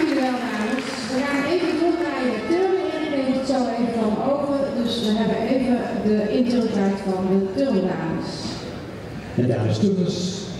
Dankjewel dames. We gaan even door naar je turnen. Ik weet het zo even van open, Dus we hebben even de introductie van de turndames. En dames, dames.